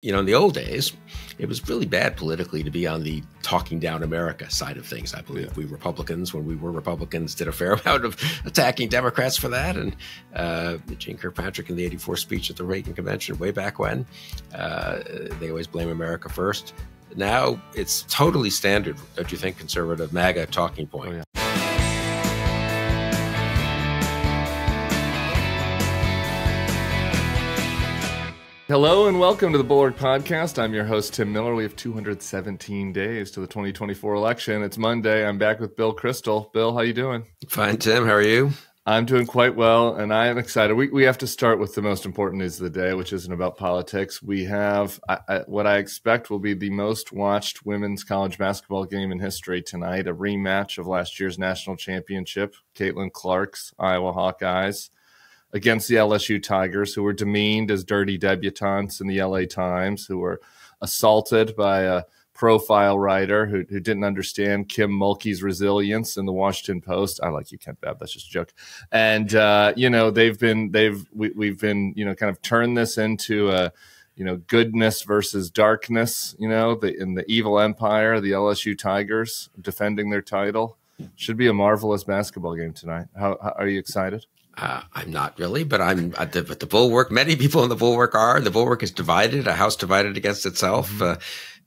You know, in the old days, it was really bad politically to be on the talking down America side of things. I believe yeah. we Republicans, when we were Republicans, did a fair amount of attacking Democrats for that. And uh, Jeane Kirkpatrick in the 84 speech at the Reagan Convention way back when, uh, they always blame America first. Now it's totally standard, don't you think, conservative MAGA talking point. Oh, yeah. Hello and welcome to the Bulwark Podcast. I'm your host, Tim Miller. We have 217 days to the 2024 election. It's Monday. I'm back with Bill Kristol. Bill, how you doing? Fine, Tim. How are you? I'm doing quite well, and I am excited. We, we have to start with the most important news of the day, which isn't about politics. We have I, I, what I expect will be the most watched women's college basketball game in history tonight, a rematch of last year's national championship, Caitlin Clark's Iowa Hawkeyes against the LSU Tigers, who were demeaned as dirty debutantes in the LA Times, who were assaulted by a profile writer who, who didn't understand Kim Mulkey's resilience in the Washington Post. I like you, Kent Babb. That's just a joke. And uh, you know they've been they've we, we've been you know kind of turned this into a you know goodness versus darkness. You know the in the evil empire, the LSU Tigers defending their title. Should be a marvelous basketball game tonight. How, how are you excited? Uh, I'm not really, but I'm at the, the bulwark. Many people in the bulwark are. The bulwark is divided, a house divided against itself. Mm-hmm. Uh,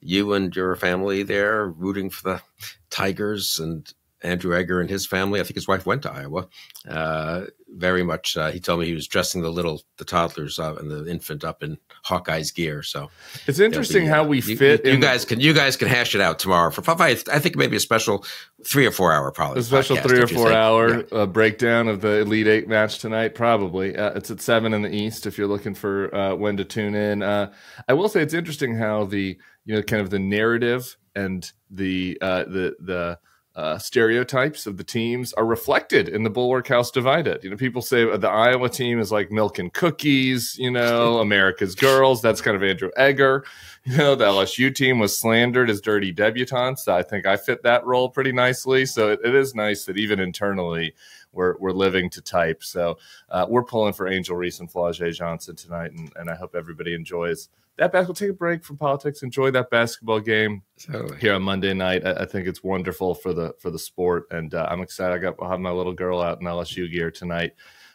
you and your family there rooting for the Tigers and Andrew Egger and his family. I think his wife went to Iowa. Uh, very much. Uh, he told me he was dressing the little, the toddlers uh, and the infant up in Hawkeye's gear. So it's interesting be, how we you, fit. You, you guys can you guys can hash it out tomorrow for five. I think maybe a special three or four hour probably. A special podcast, three or four hour yeah. Uh, breakdown of the Elite Eight match tonight. Probably uh, it's at seven in the East. If you're looking for uh, when to tune in, I will say it's interesting how the you know kind of the narrative and the the the uh, stereotypes of the teams are reflected in the Bulwark House Divided. You know, people say the Iowa team is like milk and cookies, you know, America's girls. That's kind of Andrew Egger. You know, the LSU team was slandered as dirty debutantes. I think I fit that role pretty nicely. So it, it is nice that even internally we're, we're living to type. So uh, we're pulling for Angel Reese and Flau'jae Johnson tonight, and, and I hope everybody enjoys that basketball. Take a break from politics. Enjoy that basketball game totally. here on Monday night. I, I, think it's wonderful for the for the sport, and uh, I'm excited. I got I'll have my little girl out in LSU gear tonight.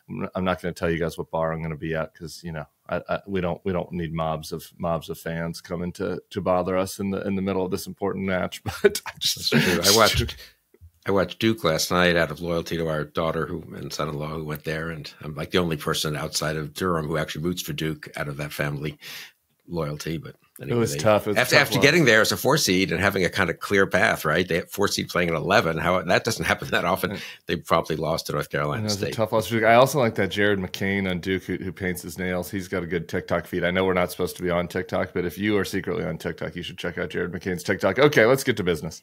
I'm not going to tell you guys what bar I'm going to be at because you know I, I, we don't we don't need mobs of mobs of fans coming to to bother us in the in the middle of this important match. But I just I watched I watched Duke last night out of loyalty to our daughter who and son-in-law who went there, and I'm like the only person outside of Durham who actually roots for Duke out of that family loyalty. But anyway, it was they, tough. It was after tough after getting there as a four seed and having a kind of clear path, right? They have four seed playing at eleven. How that doesn't happen that often. They probably lost to North Carolina State. tough loss. I also like that Jared McCain on Duke who, who, paints his nails. He's got a good TikTok feed. I know we're not supposed to be on TikTok, but if you are secretly on TikTok, you should check out Jared McCain's TikTok. Okay, let's get to business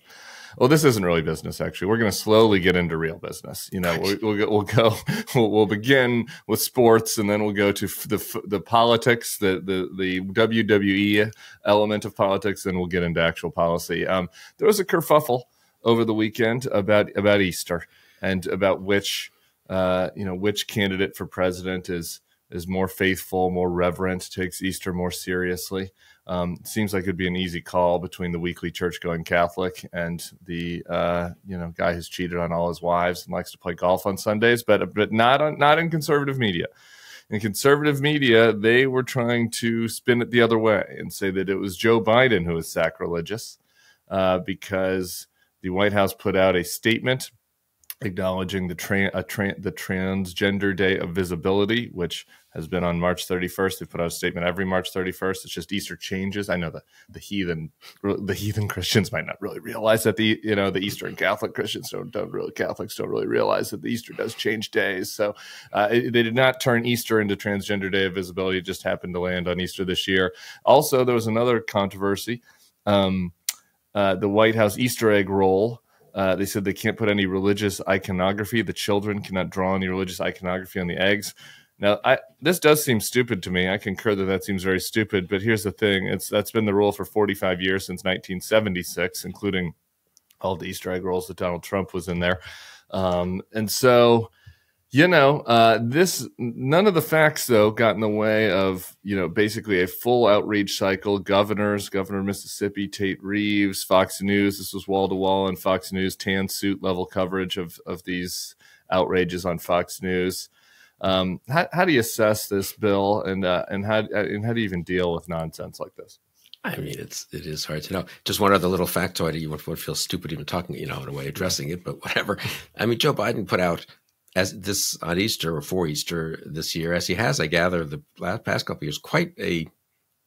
well, this isn't really business. Actually, we're going to slowly get into real business. You know, we'll, we'll, we'll go, we'll, we'll, begin with sports, and then we'll go to the the politics, the the the WWE element of politics, and we'll get into actual policy. Um, there was a kerfuffle over the weekend about about Easter and about which uh, you know which candidate for president is is more faithful, more reverent, takes Easter more seriously. Um, seems like it'd be an easy call between the weekly church-going Catholic and the uh, you know guy who's cheated on all his wives and likes to play golf on Sundays, but but not on, not in conservative media. In conservative media, they were trying to spin it the other way and say that it was Joe Biden who was sacrilegious uh, because the White House put out a statement acknowledging the tra- tra- the Transgender Day of Visibility, which has been on March 31st. They put out a statement every March 31st. It's just Easter changes. I know the the heathen the heathen Christians might not really realize that the you know the Eastern Catholic Christians don't, don't really Catholics don't really realize that the Easter does change days. So uh, it, they did not turn Easter into Transgender Day of Visibility. It just happened to land on Easter this year. Also, there was another controversy. Um, uh, the White House Easter egg roll uh, they said they can't put any religious iconography. The children cannot draw any religious iconography on the eggs. Now, I, this does seem stupid to me. I concur that that seems very stupid. But here's the thing: it's that's been the rule for 45 years since 1976, including all the Easter egg rolls that Donald Trump was in there. Um, and so, You know, uh, this none of the facts though got in the way of you know basically a full outreach cycle. Governors, Governor of Mississippi Tate Reeves, Fox News. This was wall to wall on Fox News, tan suit level coverage of of these outrages on Fox News. Um, how, how do you assess this bill, and uh, and how and how do you even deal with nonsense like this? I mean, it's it is hard to know. Just one other little factoid. You would, would feel stupid even talking, you know, in a way addressing it, but whatever. I mean, Joe Biden put out as this on Easter or for Easter this year, as he has, I gather, the last past couple years, quite a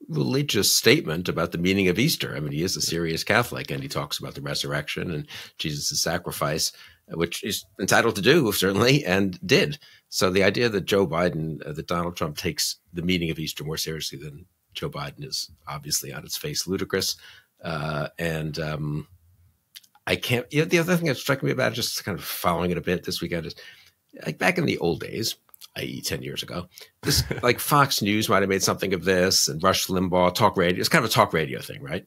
religious statement about the meaning of Easter. I mean, he is a serious Catholic, and he talks about the resurrection and Jesus' sacrifice, which he's entitled to do certainly, and did. So the idea that Joe Biden, uh, that Donald Trump takes the meaning of Easter more seriously than Joe Biden is obviously on its face ludicrous. Uh, and um, I can't. You know, the other thing that struck me about it, just kind of following it a bit this weekend, is like back in the old days, i.e., 10 years ago, this like Fox News might have made something of this and Rush Limbaugh, talk radio. It's kind of a talk radio thing, right?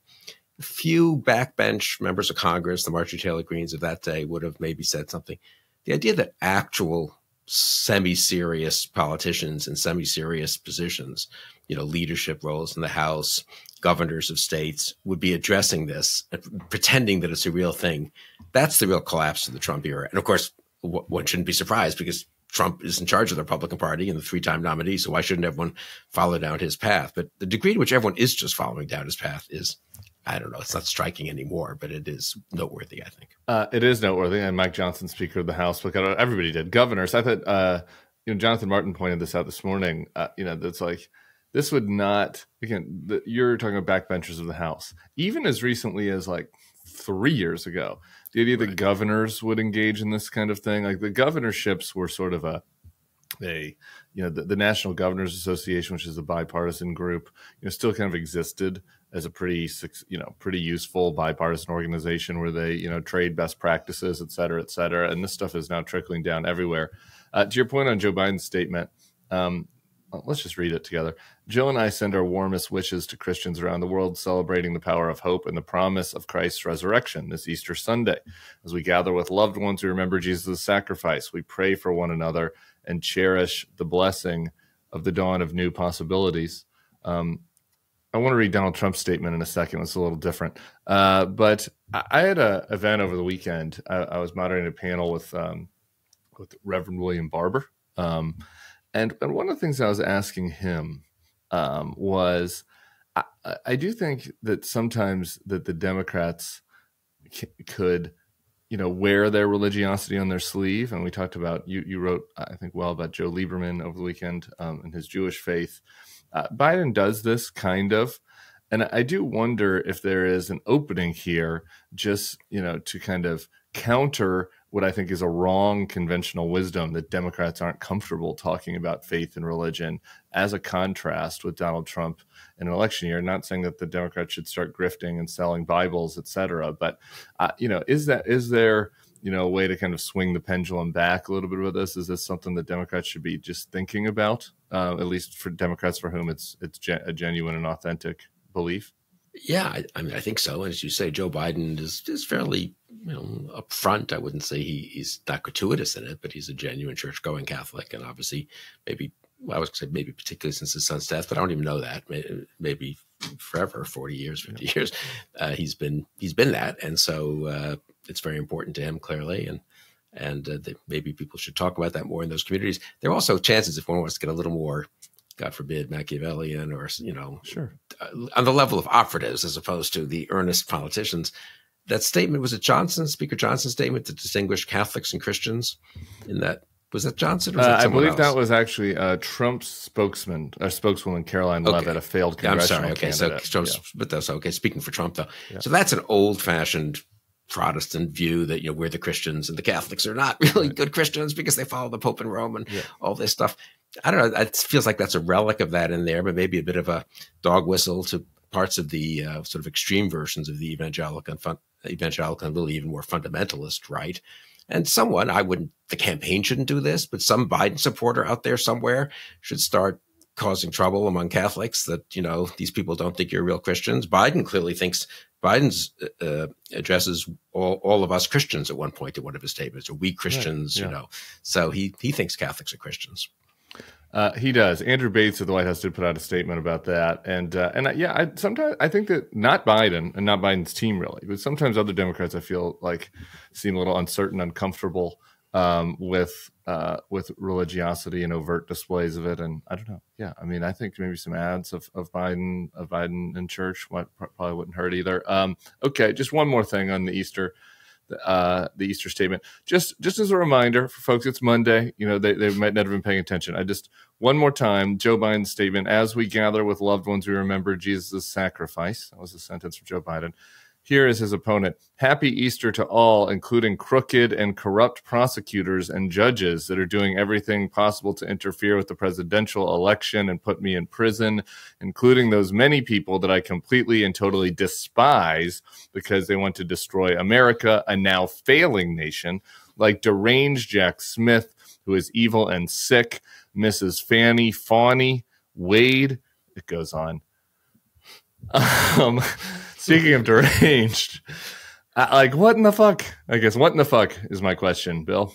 A few backbench members of Congress, the Marjorie Taylor Greenes of that day, would have maybe said something. The idea that actual semi serious politicians in semi serious positions, you know, leadership roles in the House, governors of states would be addressing this, pretending that it's a real thing. That's the real collapse of the Trump era. And of course, one shouldn't be surprised because Trump is in charge of the Republican Party and the three time nominee. So why shouldn't everyone follow down his path? But the degree to which everyone is just following down his path is I don't know. It's not striking anymore, but it is noteworthy. I think uh, it is noteworthy. And Mike Johnson, Speaker of the House, look at everybody did. Governors, I thought. Uh, you know, Jonathan Martin pointed this out this morning. Uh, you know, that's like this would not again. The, you're talking about backbenchers of the House, even as recently as like three years ago. The idea right. that governors would engage in this kind of thing, like the governorships, were sort of a a you know the, the, National Governors Association, which is a bipartisan group, you know, still kind of existed as a pretty you know pretty useful bipartisan organization where they you know trade best practices, et cetera, et cetera. And this stuff is now trickling down everywhere. Uh, to your point on Joe Biden's statement, um, let's just read it together. Jill and I send our warmest wishes to Christians around the world celebrating the power of hope and the promise of Christ's resurrection this Easter Sunday. As we gather with loved ones who remember Jesus' sacrifice, we pray for one another and cherish the blessing of the dawn of new possibilities. Um, I want to read Donald Trump's statement in a second. It's a little different. Uh, but I had an event over the weekend. I, I, was moderating a panel with um, with Reverend William Barber. Um, and, and one of the things I was asking him um, was I, I, do think that sometimes that the Democrats could you know wear their religiosity on their sleeve. And we talked about you you wrote i think well about joe lieberman over the weekend um, and his jewish faith. Uh, biden does this kind of and i do wonder if there is an opening here just you know to kind of counter what I think is a wrong conventional wisdom that Democrats aren't comfortable talking about faith and religion as a contrast with Donald Trump in an election year. Not saying that the Democrats should start grifting and selling Bibles, et cetera, but uh, you know, is that is there you know a way to kind of swing the pendulum back a little bit with this? Is this something that Democrats should be just thinking about, uh, at least for Democrats for whom it's it's a genuine and authentic belief? Yeah, I, I, mean, I think so. And as you say, Joe Biden is is fairly, you know, upfront. I wouldn't say he, he's not gratuitous in it, but he's a genuine church-going Catholic, and obviously, maybe well, I was going to say maybe particularly since his son's death, but I don't even know that. Maybe, maybe forever, forty years, fifty yeah. years, uh, he's been he's been that, and so uh, it's very important to him clearly, and and uh, maybe people should talk about that more in those communities. There are also chances if one wants to get a little more God forbid, Machiavellian or, you know, sure. Uh, on the level of operatives as opposed to the earnest politicians. That statement was it Johnson, Speaker Johnson's statement to distinguish Catholics and Christians in that was that Johnson? Was uh, that I believe else? that was actually uh, Trump's spokesman, or spokeswoman Caroline okay. Leavitt, a failed congressional yeah, I'm sorry. Okay, candidate. so Trump's, yeah. but that's okay. Speaking for Trump, though, yeah. so that's an old-fashioned Protestant view that you know we're the Christians and the Catholics are not really right. good Christians because they follow the Pope in Rome and all this stuff. I don't know. It feels like that's a relic of that in there, but maybe a bit of a dog whistle to parts of the uh, sort of extreme versions of the evangelical and fun, evangelical and really even more fundamentalist right. And someone, I wouldn't, the campaign shouldn't do this, but some Biden supporter out there somewhere should start causing trouble among Catholics that, you know, these people don't think you're real Christians. Biden clearly thinks Biden's uh, addresses all, all of us Christians at one point in one of his statements, or we Christians, right, yeah. you know. So he he thinks Catholics are Christians. Uh, he does. Andrew Bates of the White House did put out a statement about that, and uh, and yeah, I, sometimes I think that not Biden and not Biden's team really, but sometimes other Democrats I feel like seem a little uncertain, uncomfortable um, with uh, with religiosity and overt displays of it. And I don't know. Yeah, I mean, I think maybe some ads of, of Biden of Biden in church probably wouldn't hurt either. Um, okay, just one more thing on the Easter. Uh, the Easter statement. Just just as a reminder for folks, it's Monday. You know, they, they might not have been paying attention. I just one more time, Joe Biden's statement: "As we gather with loved ones, we remember Jesus' sacrifice." That was a sentence from Joe Biden. Here is his opponent. Happy Easter to all, including crooked and corrupt prosecutors and judges that are doing everything possible to interfere with the presidential election and put me in prison, including those many people that I completely and totally despise because they want to destroy America, a now failing nation, like deranged Jack Smith, who is evil and sick, Mrs. Fani Fawny, Wade. It goes on. Um, Speaking of deranged, like what in the fuck? I guess what in the fuck is my question, Bill?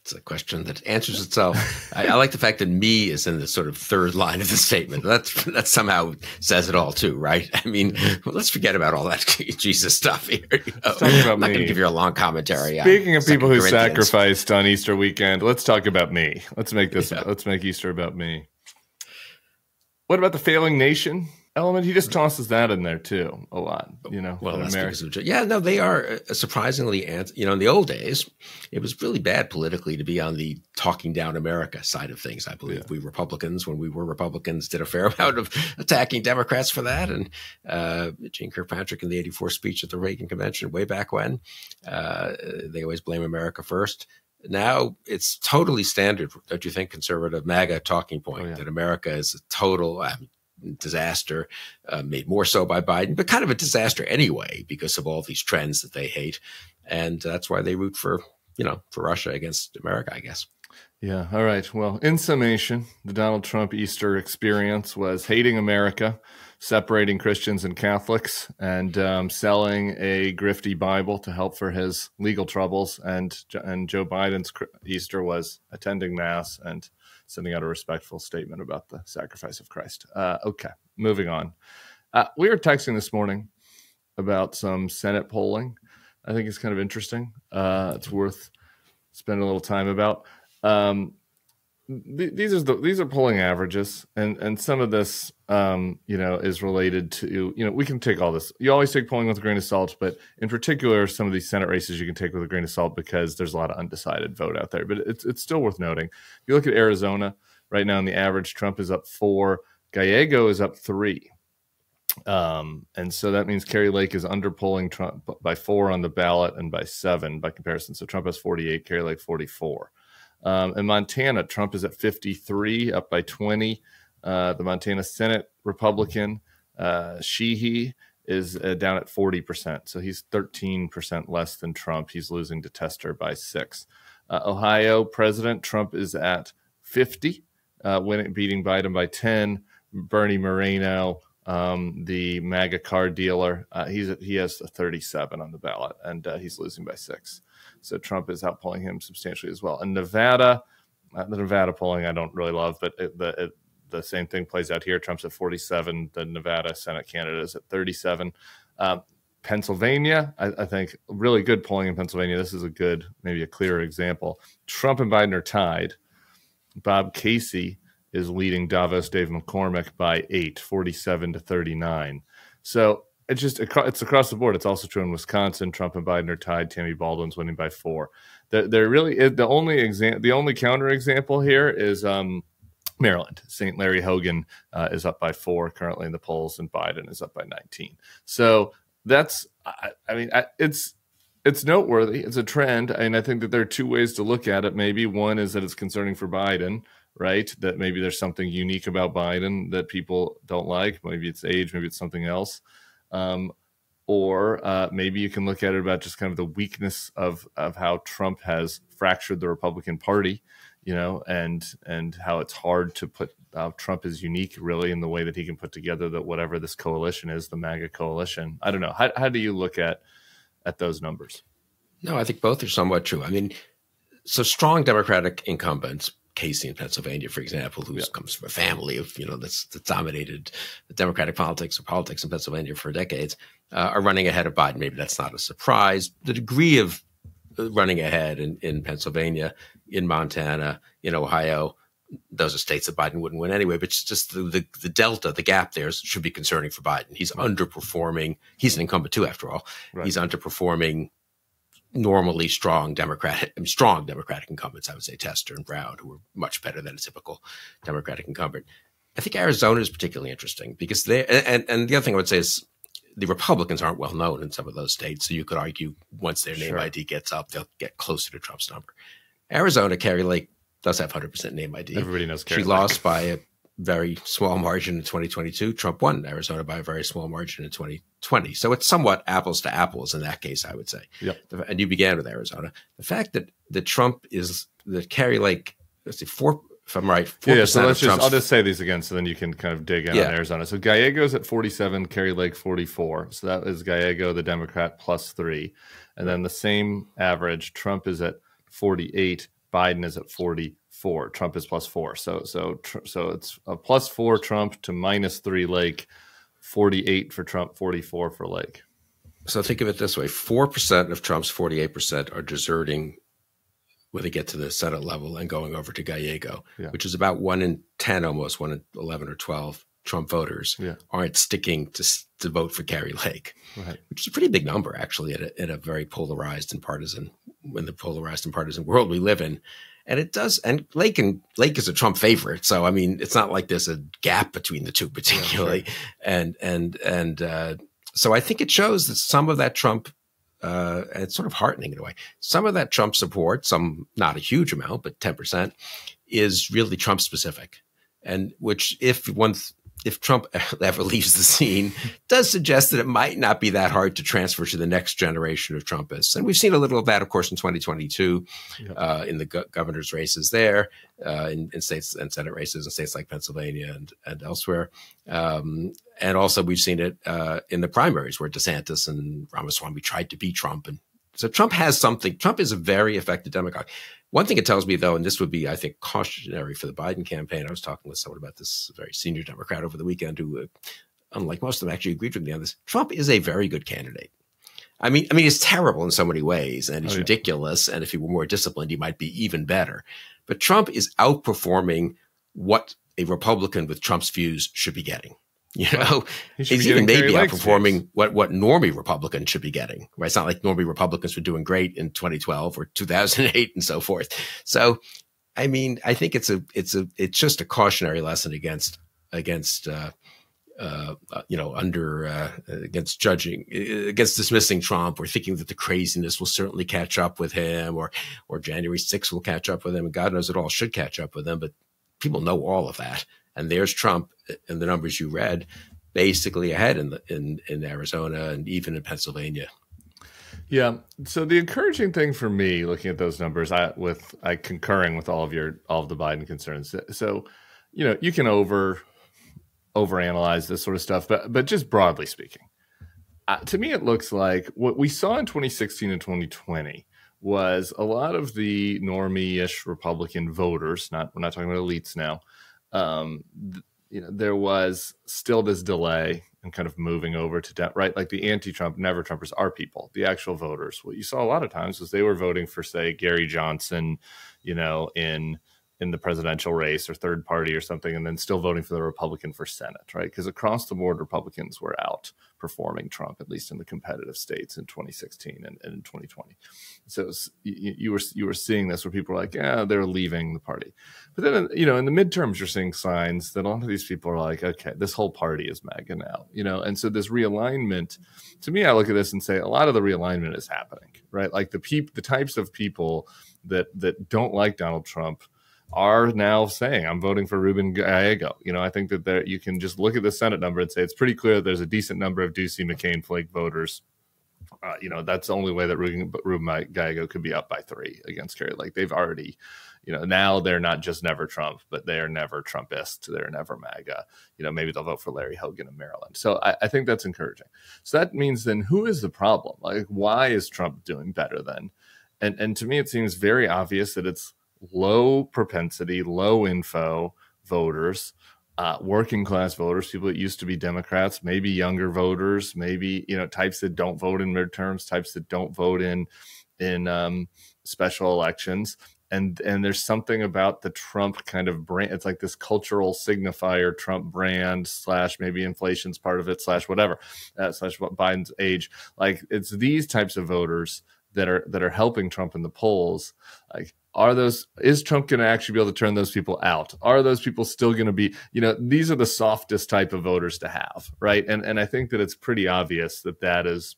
It's a question that answers itself. I, I, like the fact that me is in the sort of third line of the statement. That's that somehow says it all too, right? I mean, well, let's forget about all that Jesus stuff here. You know? I'm not going to give you a long commentary. Speaking of people who sacrificed on Easter weekend, let's talk about me. Let's make this. Yeah. Let's make Easter about me. What about the failing nation? Element. He just tosses that in there too a lot, you know. Well, yeah, no, they are uh, surprisingly, you know, in the old days, it was really bad politically to be on the talking down America side of things. I believe yeah. we Republicans, when we were Republicans, did a fair amount of attacking Democrats for that. And uh, Jeane Kirkpatrick in the '84 speech at the Reagan Convention way back when, uh, they always blame America first now it's totally standard, don't you think, conservative MAGA talking point oh, yeah. that America is a total, disaster, uh, made more so by Biden, but kind of a disaster anyway because of all these trends that they hate, and that's why they root for you know for Russia against America, I guess. Yeah. All right. Well, in summation, the Donald Trump Easter experience was hating America, separating Christians and Catholics, and um, selling a grifty Bible to help for his legal troubles. And and Joe Biden's Easter was attending mass and sending out a respectful statement about the sacrifice of Christ. Uh, okay, moving on. Uh, we were texting this morning about some Senate polling. I think it's kind of interesting. Uh, it's worth spending a little time about. Um, th- these are the, these are polling averages, and and some of this, um, you know, is related to you know we can take all this. You always take polling with a grain of salt, but in particular, some of these Senate races you can take with a grain of salt because there's a lot of undecided vote out there. But it's it's still worth noting. If you look at Arizona right now, in the average, Trump is up four, Gallego is up three. Um, and so that means Kari Lake is under underpolling Trump by four on the ballot and by seven by comparison. So Trump has 48, Kari Lake 44. Um, in Montana, Trump is at 53, up by 20. Uh, the Montana Senate Republican, uh, Sheehy, is uh, down at 40%. So he's 13% less than Trump. He's losing to Tester by six. Uh, Ohio President Trump is at 50, uh, beating Biden by 10. Bernie Moreno, um, the MAGA car dealer, uh, he's he has a 37 on the ballot, and uh, he's losing by six. So Trump is outpolling him substantially as well. And Nevada, uh, the Nevada polling I don't really love, but it, the it, the same thing plays out here. Trump's at 47. The Nevada Senate candidate is at 37. Um, Pennsylvania, I, I, think really good polling in Pennsylvania. This is a good, maybe a clearer example. Trump and Biden are tied. Bob Casey is leading Davos Dave McCormick by eight, 47 to 39. So it's just it's across the board. It's also true in Wisconsin. Trump and Biden are tied. Tammy Baldwin's winning by four. They're, really the only example. The only counter example here is um, Maryland. St. Larry Hogan uh, is up by four currently in the polls, and Biden is up by 19. So that's I, I mean I, it's it's noteworthy. It's a trend, and I think that there are two ways to look at it. Maybe one is that it's concerning for Biden, right? That maybe there's something unique about Biden that people don't like. Maybe it's age. Maybe it's something else. Um, or uh, maybe you can look at it about just kind of the weakness of of how Trump has fractured the Republican Party. you know, and and how it's hard to put uh, Trump is unique, really, in the way that he can put together that whatever this coalition is, the MAGA coalition. I don't know. How, how do you look at at those numbers? No, I think both are somewhat true. I mean, so strong Democratic incumbents, Casey in Pennsylvania, for example, who yeah. comes from a family of you know that's, that's dominated the Democratic politics or politics in Pennsylvania for decades, uh, are running ahead of Biden. Maybe that's not a surprise. The degree of uh, running ahead in, in Pennsylvania, in Montana, in Ohio, those are states that Biden wouldn't win anyway. But just the, the, the delta, the gap there should be concerning for Biden. He's right. underperforming. He's an incumbent too, after all. Right. He's underperforming normally strong Democratic, strong Democratic incumbents. I would say Tester and Brown, who were much better than a typical Democratic incumbent. I think Arizona is particularly interesting because they and and the other thing I would say is the Republicans aren't well known in some of those states, so you could argue once their name sure. ID gets up, they'll get closer to Trump's number. Arizona, Kari Lake does have 100% name ID. Everybody knows Kari She Lake. lost by a very small margin in 2022. Trump won Arizona by a very small margin in 2020. So it's somewhat apples to apples in that case, I would say. Yep. And you began with Arizona. The fact that that Trump is that Kari Lake, let's see, four. If I'm right, yeah. So let's just I'll just say these again, so then you can kind of dig in yeah. on Arizona. So Gallego's at 47, Kari Lake 44. So that is Gallego, the Democrat, plus three, and then the same average. Trump is at 48. Biden is at 44. Trump is plus four. So so so it's a plus four Trump to minus three Lake, 48 for Trump, 44 for Lake. So think of it this way: four percent of Trump's 48 percent are deserting when they get to the Senate level and going over to Gallego, yeah. which is about one in 10, almost one in 11 or 12 Trump voters yeah. aren't sticking to, to vote for Kari Lake, right. which is a pretty big number, actually, in a, in a very polarized and partisan in the polarized and partisan world we live in. And it does, and Lake and Lake is a Trump favorite, so I mean, it's not like there's a gap between the two particularly, yeah, sure. and and and uh, so I think it shows that some of that Trump, uh, it's sort of heartening in a way. Some of that Trump support, some not a huge amount, but ten percent, is really Trump specific, and which if one if Trump ever leaves the scene, does suggest that it might not be that hard to transfer to the next generation of Trumpists. And we've seen a little of that, of course, in 2022 uh, in the go- governor's races there, uh, in, in, states and Senate races in states like Pennsylvania and, and elsewhere. Um, and also, we've seen it uh, in the primaries where DeSantis and Ramaswamy tried to beat Trump. And so Trump has something. Trump is a very effective demagogue. One thing it tells me, though, and this would be, I think, cautionary for the Biden campaign. I was talking with someone about this very senior Democrat over the weekend who, uh, unlike most of them, actually agreed with me on this. Trump is a very good candidate. I mean, I mean, he's terrible in so many ways, and he's oh, yeah. ridiculous. And if he were more disciplined, he might be even better. But Trump is outperforming what a Republican with Trump's views should be getting. You know, he's even maybe outperforming what, what normie Republicans should be getting, right? It's not like normie Republicans were doing great in 2012 or 2008 and so forth. So, I mean, I think it's a, it's a, it's just a cautionary lesson against, against, uh, uh, uh you know, under uh, against judging, against dismissing Trump, or thinking that the craziness will certainly catch up with him, or or January 6th will catch up with him, and God knows it all should catch up with him. But people know all of that, and there's Trump in the numbers you read, basically ahead in the, in in Arizona and even in Pennsylvania. Yeah. So the encouraging thing for me, looking at those numbers, I with I concurring with all of your all of the Biden concerns. So, you know, you can over overanalyze this sort of stuff, but but just broadly speaking, uh, to me, it looks like what we saw in 2016 and 2020 was a lot of the normie-ish Republican voters. Not we're not talking about elites now um, you know, there was still this delay and kind of moving over to debt, right? Like the anti-Trump, never Trumpers are people, the actual voters. What you saw a lot of times was they were voting for, say, Gary Johnson, you know, in in the presidential race or third party or something, and then still voting for the Republican for Senate, right? Because across the board, Republicans were outperforming Trump, at least in the competitive states in 2016 and, and in 2020. So was, you, you, were you were seeing this where people were like, yeah, they're leaving the party. But then, you know, in the midterms, you're seeing signs that a lot of these people are like, okay, this whole party is MAGA now, you know, and so this realignment. To me, I look at this and say a lot of the realignment is happening, right? Like the peop, the types of people that that don't like Donald Trump are now saying I'm voting for Ruben Gallego. You know, I think that there you can just look at the Senate number and say it's pretty clear there's a decent number of Ducey McCain Flake voters. Uh, you know, that's the only way that Ruben, Ruben Gallego could be up by three against Kari. Like they've already, you know, now they're not just never Trump, but they are never Trumpist. They're never MAGA. You know, maybe they'll vote for Larry Hogan in Maryland. So I, I think that's encouraging. So that means then who is the problem? Like, why is Trump doing better then? And and to me, it seems very obvious that it's low propensity, low info voters. Uh, working class voters, people that used to be Democrats, maybe younger voters, maybe you know types that don't vote in midterms, types that don't vote in in um, special elections, and and there's something about the Trump kind of brand. It's like this cultural signifier, Trump brand slash maybe inflation's part of it slash whatever uh, slash what Biden's age. Like it's these types of voters that are that are helping Trump in the polls. Like are those is Trump going to actually be able to turn those people out? Are those people still going to be? You know, these are the softest type of voters to have, right? And and I think that it's pretty obvious that that is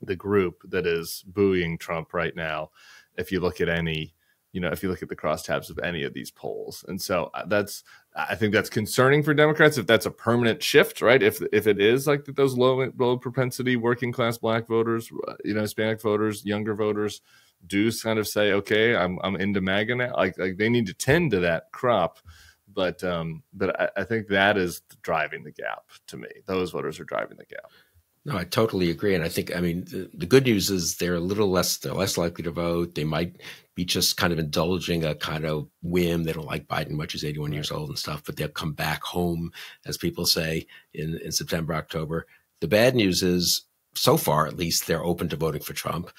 the group that is booing Trump right now. If you look at any you know, if you look at the crosstabs of any of these polls. And so uh, that's, I think that's concerning for Democrats if that's a permanent shift, right? If if it is like those low low propensity working class black voters, uh, you know, Hispanic voters, younger voters do kind of say, okay, I'm I'm into MAGA now. Like like they need to tend to that crop. But um, but I, I think that is driving the gap to me. Those voters are driving the gap. No, I totally agree, and I think I mean the, the, good news is they're a little less they're less likely to vote. They might be just kind of indulging a kind of whim. They don't like Biden much. He's 81 years old and stuff, but they'll come back home, as people say, in in September, October. The bad news is, so far at least, they're open to voting for Trump.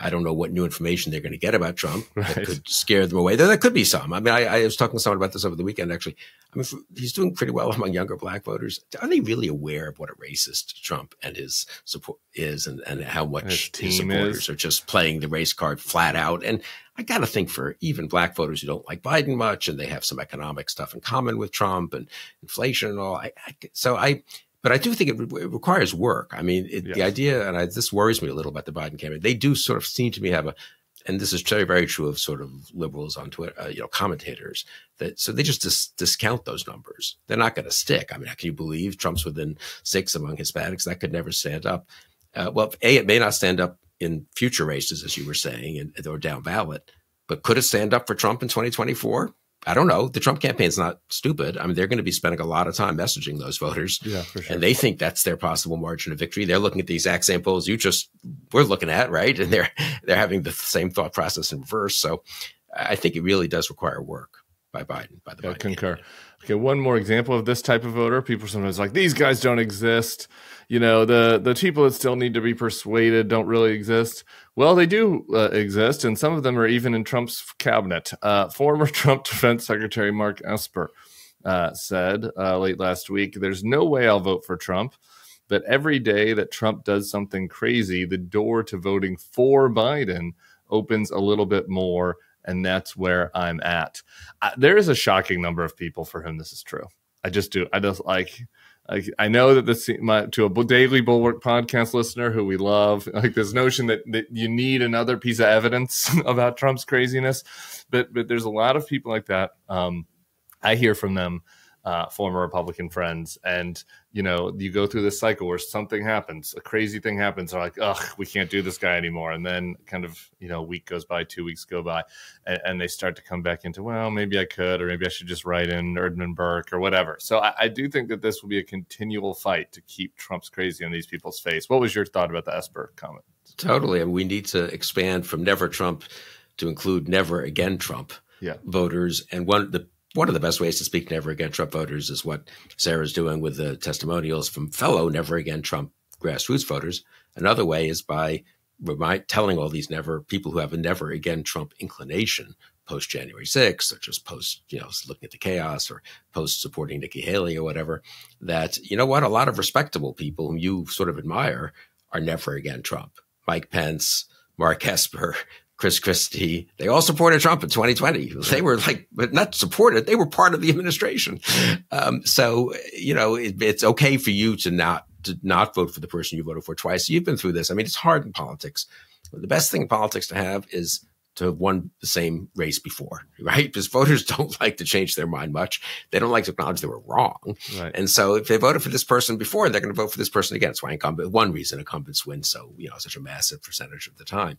I don't know what new information they're going to get about Trump right. that could scare them away. There, there could be some. I mean, I, I, was talking to someone about this over the weekend, actually. I mean, he's doing pretty well among younger black voters. Are they really aware of what a racist Trump and his support is and, and how much his, his supporters is. are just playing the race card flat out? And I got to think for even black voters who don't like Biden much and they have some economic stuff in common with Trump and inflation and all. I, I so I, but I do think it, re- it requires work. I mean, it, yes. the idea, and I, this worries me a little about the Biden campaign. They do sort of seem to me have a, and this is very, very true of sort of liberals on Twitter, uh, you know, commentators that so they just dis- discount those numbers. They're not going to stick. I mean, can you believe Trump's within six among Hispanics? That could never stand up. Uh, well, a it may not stand up in future races, as you were saying, and or down ballot, but could it stand up for Trump in 2024? I don't know. The Trump campaign's not stupid. I mean, they're going to be spending a lot of time messaging those voters. Yeah, for sure. And they think that's their possible margin of victory. They're looking at the exact same polls you just we're looking at, right? And they're they're having the same thought process in reverse. So I think it really does require work by Biden, by the yeah, Biden concur. Campaign. Okay, one more example of this type of voter. People sometimes like these guys don't exist. You know, the the people that still need to be persuaded don't really exist. Well, they do uh, exist, and some of them are even in Trump's cabinet. Uh, former Trump Defense Secretary Mark Esper uh, said uh, late last week, "There's no way I'll vote for Trump." But every day that Trump does something crazy, the door to voting for Biden opens a little bit more and that's where I'm at. Uh, there is a shocking number of people for whom this is true. I just do. I just like. I, I know that this my, to a daily bulwark podcast listener who we love, like this notion that, that you need another piece of evidence about Trump's craziness, but but there's a lot of people like that. Um, I hear from them uh, former Republican friends, and you know, you go through this cycle where something happens, a crazy thing happens, they're like, ugh, we can't do this guy anymore, and then kind of you know, a week goes by, two weeks go by, and, and they start to come back into, well, maybe I could, or maybe I should just write in Edmund Burke or whatever. So I, I do think that this will be a continual fight to keep Trump's crazy on these people's face. What was your thought about the Esper comment? Totally, I mean, we need to expand from never Trump to include never again Trump yeah. voters, and one the one of the best ways to speak never again Trump voters is what Sarah's doing with the testimonials from fellow never again Trump grassroots voters. Another way is by remind, telling all these never people who have a never again Trump inclination post January 6th, such as post, you know, looking at the chaos or post supporting Nikki Haley or whatever, that, you know what, a lot of respectable people whom you sort of admire are never again Trump. Mike Pence, Mark Esper, Chris Christie, they all supported Trump in 2020. They were like, but not supported, they were part of the administration. Um, so, you know, it, it's okay for you to not, to not vote for the person you voted for twice. You've been through this. I mean, it's hard in politics. The best thing in politics to have is to have won the same race before, right? Because voters don't like to change their mind much. They don't like to acknowledge they were wrong. Right. And so if they voted for this person before, they're going to vote for this person again. That's why incumbent, one reason incumbents win so, you know, such a massive percentage of the time.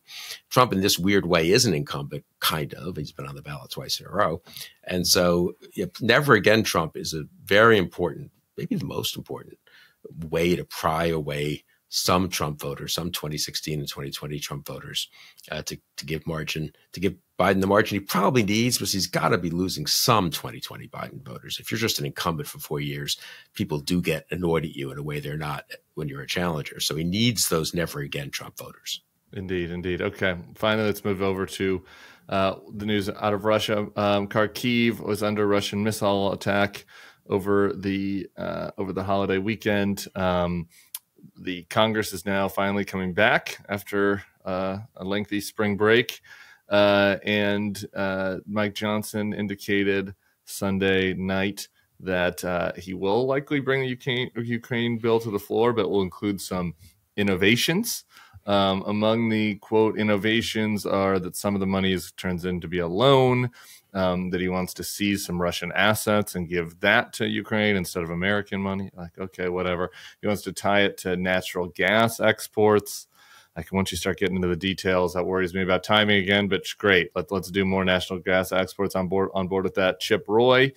Trump in this weird way is an incumbent, kind of. He's been on the ballot twice in a row. And so never again Trump is a very important, maybe the most important way to pry away some Trump voters, some 2016 and 2020 Trump voters, uh, to to give margin to give Biden the margin he probably needs, because he's got to be losing some 2020 Biden voters. If you're just an incumbent for four years, people do get annoyed at you in a way they're not when you're a challenger. So he needs those never again Trump voters. Indeed, indeed. Okay, finally, let's move over to uh, the news out of Russia. Um, Kharkiv was under Russian missile attack over the uh, over the holiday weekend. Um, the Congress is now finally coming back after uh, a lengthy spring break. Uh, and uh, Mike Johnson indicated Sunday night that uh, he will likely bring the Ukraine, Ukraine bill to the floor, but will include some innovations. Um, among the quote innovations are that some of the money is, turns into be a loan, um, that he wants to seize some Russian assets and give that to Ukraine instead of American money. Like, okay, whatever. He wants to tie it to natural gas exports. Like, once you start getting into the details, that worries me about timing again. But great, Let, let's do more natural gas exports on board on board with that. Chip Roy.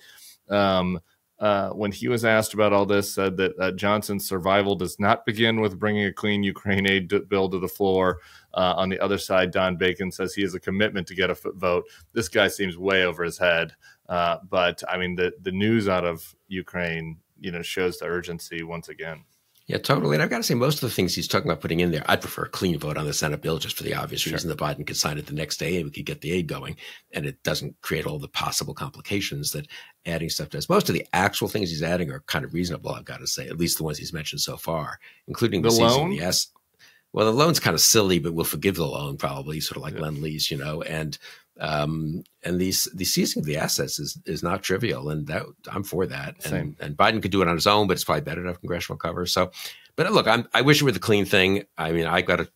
Um, uh, when he was asked about all this, said that uh, Johnson's survival does not begin with bringing a clean Ukraine aid bill to the floor. Uh, on the other side, Don Bacon says he has a commitment to get a vote. This guy seems way over his head. Uh, but I mean, the the news out of Ukraine, you know, shows the urgency once again. Yeah, totally. And I've got to say, most of the things he's talking about putting in there, I'd prefer a clean vote on the Senate bill just for the obvious sure. reason that Biden could sign it the next day and we could get the aid going. And it doesn't create all the possible complications that adding stuff does. Most of the actual things he's adding are kind of reasonable, I've got to say, at least the ones he's mentioned so far, including the, the loan. Yes. Well, the loan's kind of silly, but we'll forgive the loan probably, sort of like yeah. lend lease, you know. And um, and these the seizing of the assets is is not trivial, and that I'm for that. And, and Biden could do it on his own, but it's probably better to have congressional cover. So, but look, I'm, I wish it were the clean thing. I mean, I got a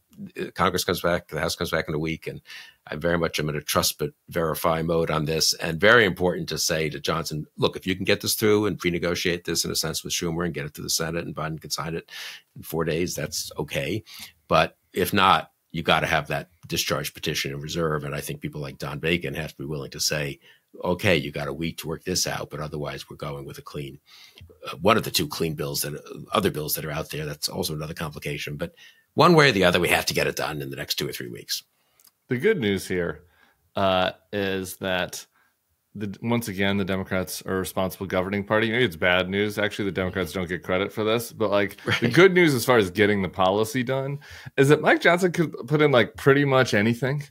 Congress comes back, the House comes back in a week, and I very much am in a trust but verify mode on this. And very important to say to Johnson, look, if you can get this through and pre-negotiate this in a sense with Schumer and get it to the Senate and Biden can sign it in four days, that's okay. But if not, you got to have that discharge petition in reserve. And I think people like Don Bacon have to be willing to say, okay, you got a week to work this out, but otherwise we're going with a clean, uh, one of the two clean bills that uh, other bills that are out there. That's also another complication. But one way or the other, we have to get it done in the next two or three weeks. The good news here uh, is that the, once again, the Democrats are a responsible governing party. Maybe it's bad news. Actually, the Democrats don't get credit for this. But like right. the good news as far as getting the policy done is that Mike Johnson could put in like pretty much anything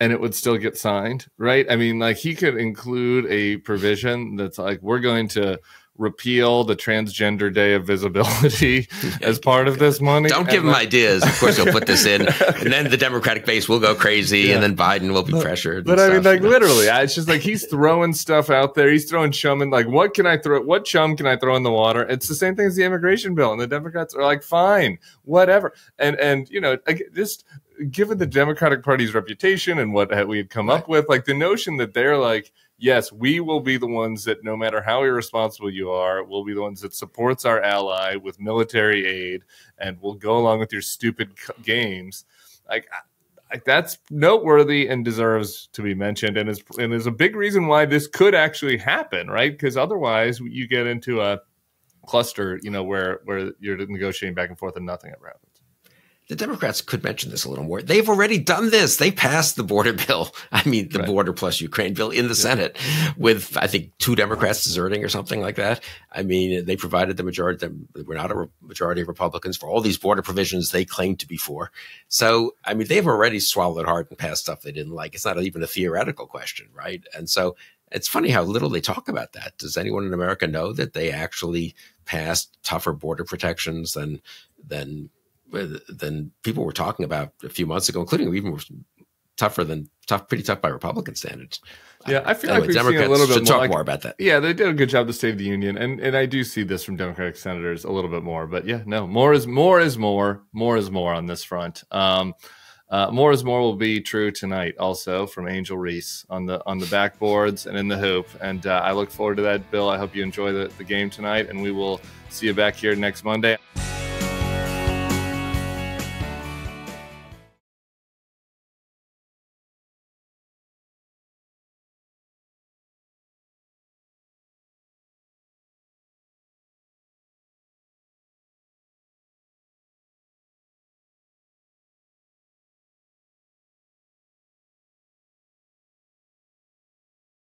and it would still get signed, right? I mean, like he could include a provision that's like, we're going to repeal the transgender day of visibility as part of this money. Don't give him ideas. Of course, he'll put this in, and then the Democratic base will go crazy, yeah. and then Biden will be but, pressured. But I mean, like literally, it's just like he's throwing stuff out there. He's throwing chum in. Like, what can I throw? What chum can I throw in the water? It's the same thing as the immigration bill, and the Democrats are like, fine, whatever. And and you know, just given the Democratic Party's reputation and what we had come right. up with, like the notion that they're like yes, we will be the ones that, no matter how irresponsible you are, will be the ones that supports our ally with military aid, and will go along with your stupid games. Like, like that's noteworthy and deserves to be mentioned, and is and is a big reason why this could actually happen, right? Because otherwise, you get into a cluster, you know, where where you're negotiating back and forth and nothing ever happens the Democrats could mention this a little more. They've already done this. They passed the border bill. I mean, the right. border plus Ukraine bill in the yeah. Senate with, I think, two Democrats deserting or something like that. I mean, they provided the majority, we're not a majority of Republicans for all these border provisions they claim to be for. So, I mean, they've already swallowed hard and passed stuff they didn't like. It's not even a theoretical question, right? And so it's funny how little they talk about that. Does anyone in America know that they actually passed tougher border protections than, than than people were talking about a few months ago, including even tougher than tough, pretty tough by Republican standards. Yeah, I feel anyway, like we've Democrats seen a little bit more, talk like, more about that. Yeah, they did a good job to State of the Union, and and I do see this from Democratic senators a little bit more. But yeah, no, more is more is more, more is more on this front. Um, Uh, more is more will be true tonight, also from Angel Reese on the on the backboards and in the hoop. And uh, I look forward to that, Bill. I hope you enjoy the, the game tonight, and we will see you back here next Monday.